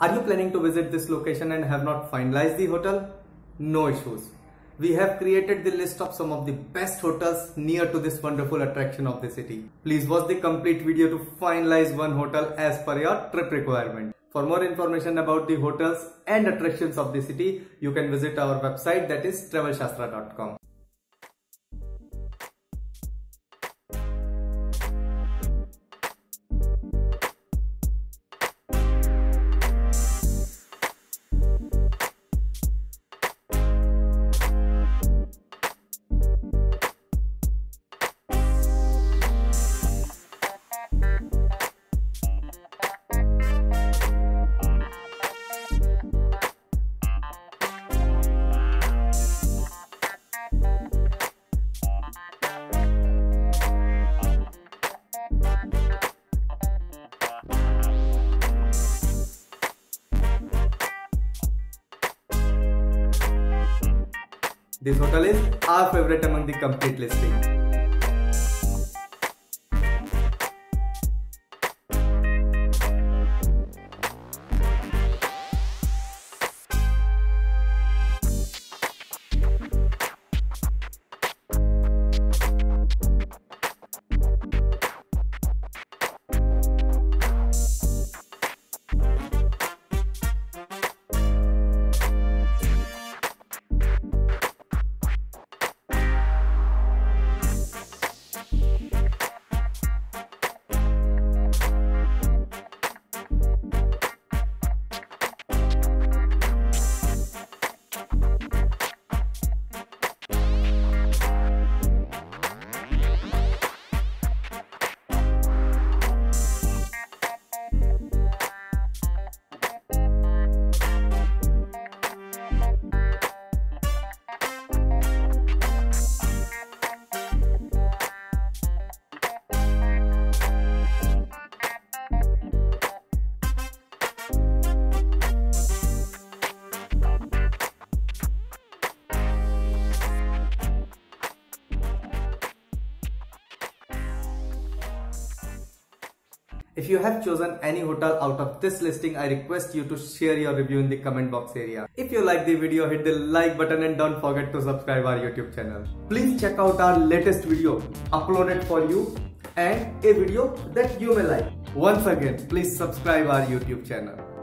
Are you planning to visit this location and have not finalized the hotel? No issues. We have created the list of some of the best hotels near to this wonderful attraction of the city. Please watch the complete video to finalize one hotel as per your trip requirement. For more information about the hotels and attractions of the city, you can visit our website that is travelshashtra.com. This hotel is our favorite among the complete listing. If you have chosen any hotel out of this listing, I request you to share your review in the comment box area. If you like the video, hit the like button and don't forget to subscribe our YouTube channel. Please check out our latest video uploaded for you and a video that you may like. Once again, please subscribe our YouTube channel.